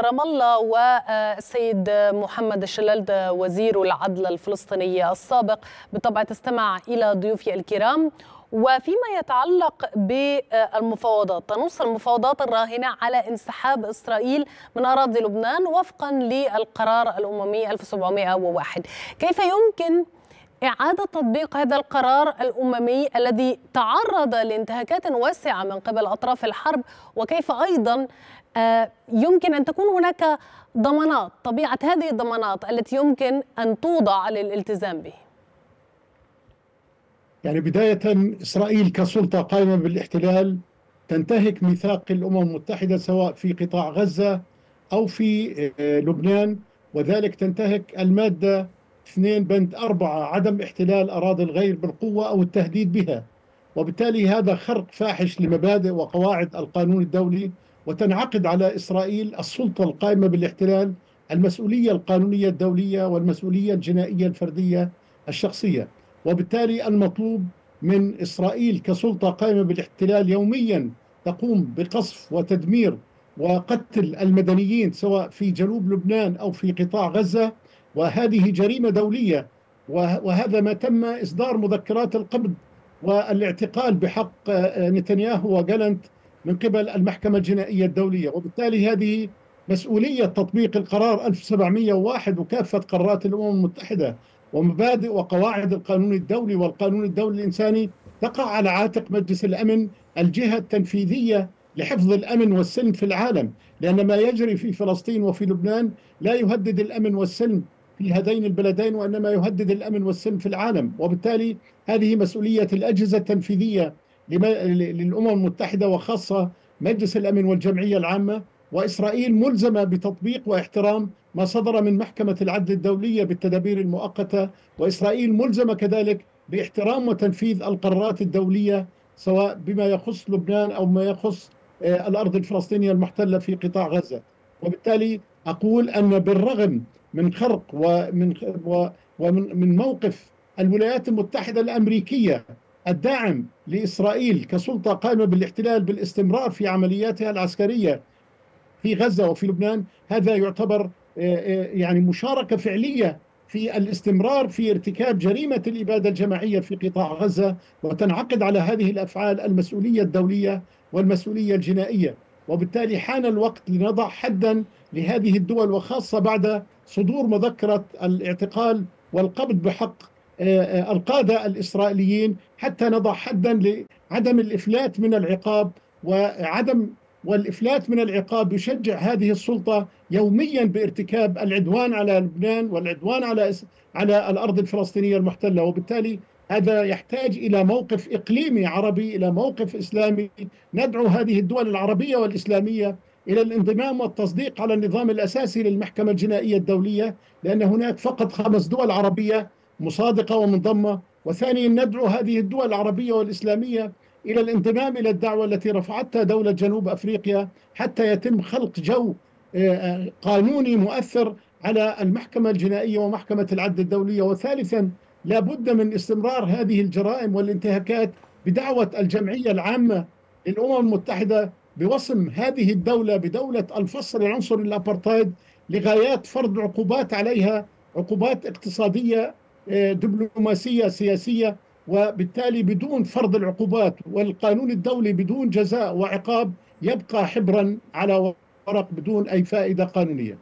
رام الله والسيد محمد الشلال وزير العدل الفلسطيني السابق بالطبع تستمع إلى ضيوفي الكرام. وفيما يتعلق بالمفاوضات تنص المفاوضات الراهنة على انسحاب إسرائيل من أراضي لبنان وفقا للقرار الأممي 1701 كيف يمكن إعادة تطبيق هذا القرار الأممي الذي تعرض لانتهاكات واسعة من قبل أطراف الحرب وكيف أيضا يمكن أن تكون هناك ضمانات طبيعة هذه الضمانات التي يمكن أن توضع للالتزام به. يعني بداية إسرائيل كسلطة قائمة بالاحتلال تنتهك ميثاق الأمم المتحدة سواء في قطاع غزة أو في لبنان وذلك تنتهك المادة 2 بند 4 عدم احتلال أراضي الغير بالقوة أو التهديد بها. وبالتالي هذا خرق فاحش لمبادئ وقواعد القانون الدولي وتنعقد على إسرائيل السلطة القائمة بالاحتلال المسؤولية القانونية الدولية والمسؤولية الجنائية الفردية الشخصية. وبالتالي المطلوب من إسرائيل كسلطة قائمة بالاحتلال يوميا تقوم بقصف وتدمير وقتل المدنيين سواء في جنوب لبنان أو في قطاع غزة وهذه جريمة دولية وهذا ما تم إصدار مذكرات القبض والاعتقال بحق نتنياهو وجالنت من قبل المحكمة الجنائية الدولية. وبالتالي هذه مسؤولية تطبيق القرار 1701 وكافة قرارات الأمم المتحدة ومبادئ وقواعد القانون الدولي والقانون الدولي الإنساني تقع على عاتق مجلس الأمن الجهة التنفيذية لحفظ الأمن والسلم في العالم. لأن ما يجري في فلسطين وفي لبنان لا يهدد الأمن والسلم في هذين البلدين وإنما يهدد الأمن والسلم في العالم. وبالتالي هذه مسؤولية الأجهزة التنفيذية للأمم المتحدة وخاصة مجلس الأمن والجمعية العامة. وإسرائيل ملزمة بتطبيق واحترام ما صدر من محكمة العدل الدولية بالتدابير المؤقتة. وإسرائيل ملزمة كذلك باحترام وتنفيذ القرارات الدولية سواء بما يخص لبنان أو ما يخص الأرض الفلسطينية المحتلة في قطاع غزة. وبالتالي أقول أن بالرغم من خرق ومن ومن من موقف الولايات المتحدة الأمريكية الداعم لإسرائيل كسلطة قائمة بالاحتلال بالاستمرار في عملياتها العسكرية في غزة وفي لبنان هذا يعتبر يعني مشاركة فعلية في الاستمرار في ارتكاب جريمة الإبادة الجماعية في قطاع غزة وتنعقد على هذه الأفعال المسؤولية الدولية والمسؤولية الجنائية. وبالتالي حان الوقت لنضع حدا لهذه الدول وخاصة بعد صدور مذكرة الاعتقال والقبض بحق القادة الإسرائيليين حتى نضع حدا لعدم الإفلات من العقاب وعدم والإفلات من العقاب يشجع هذه السلطة يوميا بارتكاب العدوان على لبنان والعدوان على على الأرض الفلسطينية المحتلة. وبالتالي هذا يحتاج إلى موقف إقليمي عربي إلى موقف إسلامي. ندعو هذه الدول العربية والإسلامية إلى الانضمام والتصديق على النظام الأساسي للمحكمة الجنائية الدولية لأن هناك فقط خمس دول عربية مصادقة ومنضمة. وثانيا ندعو هذه الدول العربية والإسلامية إلى الانضمام إلى الدعوة التي رفعتها دولة جنوب أفريقيا حتى يتم خلق جو قانوني مؤثر على المحكمة الجنائية ومحكمة العدل الدولية. وثالثا لا بد من استمرار هذه الجرائم والانتهاكات بدعوة الجمعية العامة للأمم المتحدة بوصم هذه الدولة بدولة الفصل العنصري الأبرتايد لغايات فرض عقوبات عليها عقوبات اقتصادية دبلوماسية سياسية وبالتالي بدون فرض العقوبات والقانون الدولي بدون جزاء وعقاب يبقى حبرا على ورق بدون أي فائدة قانونية.